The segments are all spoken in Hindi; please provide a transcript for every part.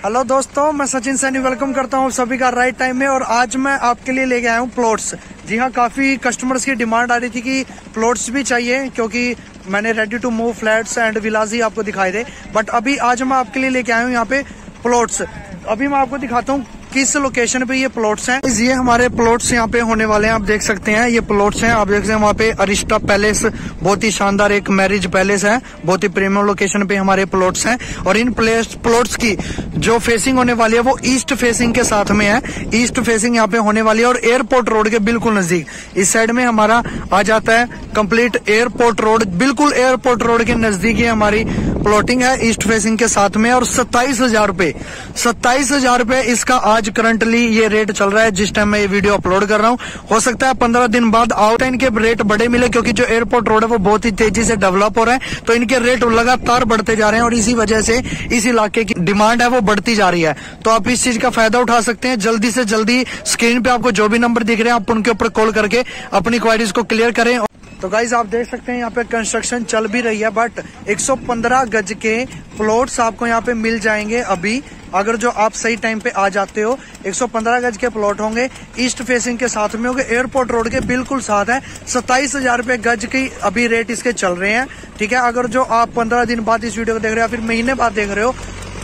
हेलो दोस्तों, मैं सचिन सैनी वेलकम करता हूँ सभी का राइट टाइम में और आज मैं आपके लिए लेके आया हूँ प्लॉट्स जी हाँ काफ़ी कस्टमर्स की डिमांड आ रही थी कि प्लॉट्स भी चाहिए क्योंकि मैंने ready to move flats and villas ही आपको दिखाई दे बट अभी आज मैं आपके लिए लेके आया हूँ यहाँ पे प्लॉट्स अभी मैं आपको दिखाता हूँ किस लोकेशन पे ये प्लॉट्स हैं? ये हमारे प्लॉट्स यहाँ पे होने वाले हैं, आप देख सकते हैं, ये प्लॉट्स हैं। आप देख सकते हैं, वहाँ पे अरिस्टा पैलेस बहुत ही शानदार एक मैरिज पैलेस है, बहुत ही प्रीमियम लोकेशन पे हमारे प्लॉट्स हैं। और इन प्लॉट्स की जो फेसिंग होने वाली है, वो ईस्ट फेसिंग के साथ में है। ईस्ट फेसिंग यहाँ पे होने वाली है और एयरपोर्ट रोड के बिल्कुल नज़दीक। इस साइड में हमारा आ जाता है कंप्लीट एयरपोर्ट रोड बिल्कुल एयरपोर्ट रोड के नज़दीक ही हमारी प्लॉटिंग है ईस्ट फेसिंग के साथ में, और सत्ताईस हज़ार रूपए, सत्ताईस हज़ार रूपए इसका आज करंटली ये रेट चल रहा है, जिस टाइम मैं ये वीडियो अपलोड कर रहा हूँ। हो सकता है पंद्रह दिन बाद आउट इनके रेट बड़े मिले, क्योंकि जो एयरपोर्ट रोड है वो बहुत ही तेज़ी से डेवलप हो रहा है तो इनके रेट लगातार बढ़ते जा रहे हैं, और इसी वजह से इस इलाके की डिमांड है, वो बढ़ती जा रही है। तो आप इस चीज़ का फ़ायदा उठा सकते हैं, जल्दी से जल्दी स्क्रीन पे आपको जो भी नंबर दिख रहे हैं, आप उनके ऊपर कॉल करके अपनी क्वारीज को क्लियर करें तो गाइज़ आप देख सकते हैं यहाँ पे कंस्ट्रक्शन चल भी रही है बट 115 गज के प्लॉट्स आपको यहाँ पे मिल जाएँगे अभी। अगर जो आप सही टाइम पे आ जाते हो 115 गज के प्लॉट होंगे ईस्ट फेसिंग के साथ में होंगे एयरपोर्ट रोड के बिल्कुल साथ है। सत्ताईस हज़ार रूपए गज की अभी रेट इसके चल रहे हैं, ठीक है? अगर जो आप पंद्रह दिन बाद इस वीडियो को देख रहे हो फिर महीने बाद देख रहे हो,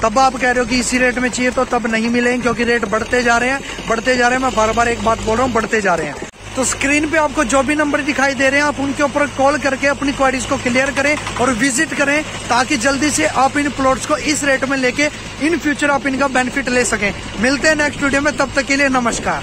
तब आप कह रहे हो कि इसी रेट में चाहिए तो तब नहीं मिलेंगे, क्योंकि रेट बढ़ते जा रहे हैं। बढ़ते जा रहे हैं, मैं बार बार एक बात बोल रहा हूँ, बढ़ते जा रहे हैं। तो स्क्रीन पे आपको जो भी नंबर दिखाई दे रहे हैं, आप उनके ऊपर कॉल करके अपनी क्वारीज को क्लियर करें और विज़िट करें ताकि जल्दी से आप इन प्लॉट्स को इस रेट में लेके इन फ्यूचर आप इनका बेनिफिट ले सकें। मिलते हैं नेक्स्ट वीडियो में, तब तक के लिए नमस्कार।